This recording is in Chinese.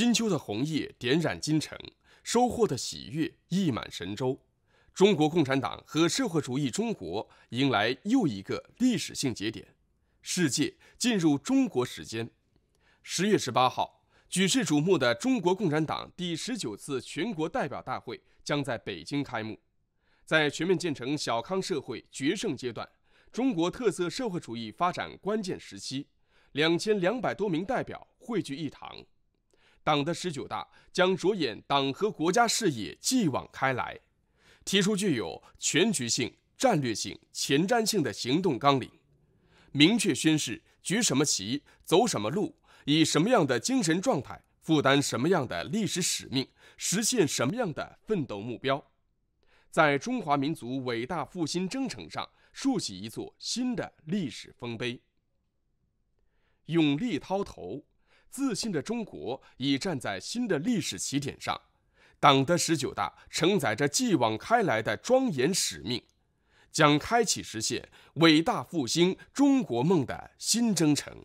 金秋的红叶点染京城，收获的喜悦溢满神州。中国共产党和社会主义中国迎来又一个历史性节点，世界进入中国时间。十月十八号，举世瞩目的中国共产党第十九次全国代表大会将在北京开幕。在全面建成小康社会决胜阶段，中国特色社会主义发展关键时期，两千两百多名代表汇聚一堂。党的十九大将着眼党和国家事业继往开来，提出具有全局性、战略性、前瞻性的行动纲领，明确宣示举什么旗、走什么路、以什么样的精神状态、负担什么样的历史使命、实现什么样的奋斗目标，在中华民族伟大复兴征程上竖起一座新的历史丰碑。勇力滔头。自信的中国已站在新的历史起点上，党的十九大承载着继往开来的庄严使命，将开启实现伟大复兴中国梦的新征程。